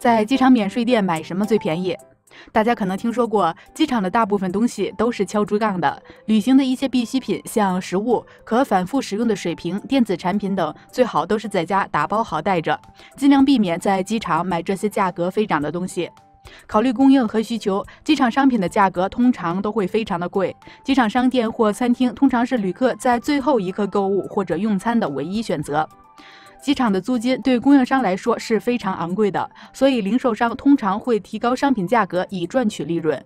在机场免税店买什么最便宜？大家可能听说过，机场的大部分东西都是敲竹杠的。旅行的一些必需品，像食物、可反复使用的水瓶、电子产品等，最好都是在家打包好带着，尽量避免在机场买这些价格飞涨的东西。考虑供应和需求，机场商品的价格通常都会非常的贵。机场商店或餐厅通常是旅客在最后一刻购物或者用餐的唯一选择。机场的租金对供应商来说是非常昂贵的，所以零售商通常会提高商品价格以赚取利润。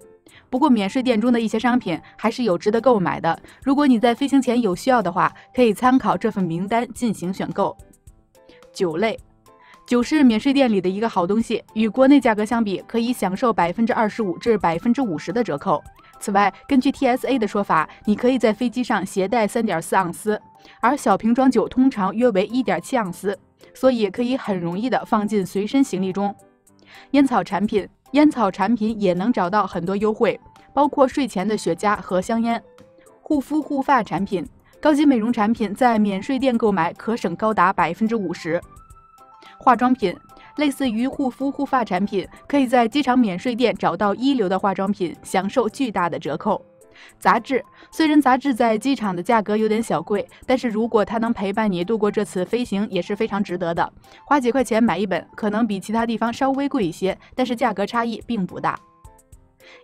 不过，免税店中的一些商品还是有值得购买的。如果你在飞行前有需要的话，可以参考这份名单进行选购。酒类，酒是免税店里的一个好东西，与国内价格相比，可以享受百分之二十五至百分之五十的折扣。此外，根据 TSA 的说法，你可以在飞机上携带三点四盎司，而小瓶装酒通常约为一点七盎司，所以可以很容易的放进随身行李中。烟草产品，烟草产品也能找到很多优惠，包括睡前的雪茄和香烟。护肤护发产品，高级美容产品在免税店购买可省高达百分之五十。化妆品。类似于护肤护发产品，可以在机场免税店找到一流的化妆品，享受巨大的折扣。杂志虽然杂志在机场的价格有点小贵，但是如果它能陪伴你度过这次飞行，也是非常值得的。花几块钱买一本，可能比其他地方稍微贵一些，但是价格差异并不大。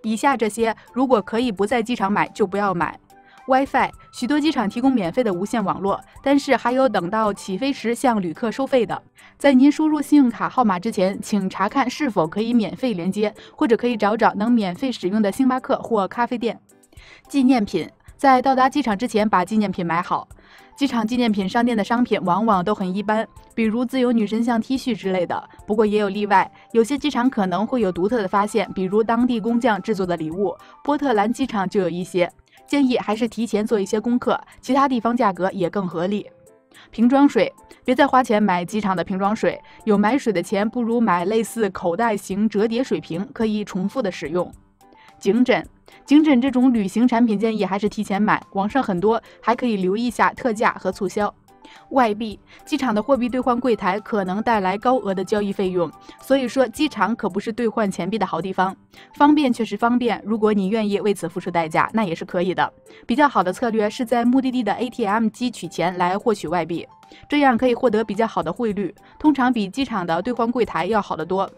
以下这些，如果可以不在机场买，就不要买。WiFi，许多机场提供免费的无线网络，但是还有等到起飞时向旅客收费的。在您输入信用卡号码之前，请查看是否可以免费连接，或者可以找找能免费使用的星巴克或咖啡店。纪念品，在到达机场之前把纪念品买好。机场纪念品商店的商品往往都很一般，比如自由女神像 T 恤之类的。不过也有例外，有些机场可能会有独特的发现，比如当地工匠制作的礼物。波特兰机场就有一些。建议还是提前做一些功课，其他地方价格也更合理。瓶装水，别再花钱买机场的瓶装水，有买水的钱不如买类似口袋型折叠水瓶，可以重复的使用。颈枕，颈枕这种旅行产品建议还是提前买，网上很多，还可以留意下特价和促销。外币，机场的货币兑换柜台可能带来高额的交易费用，所以说机场可不是兑换钱币的好地方。方便确实方便，如果你愿意为此付出代价，那也是可以的。比较好的策略是在目的地的 ATM 机取钱来获取外币，这样可以获得比较好的汇率，通常比机场的兑换柜台要好得多。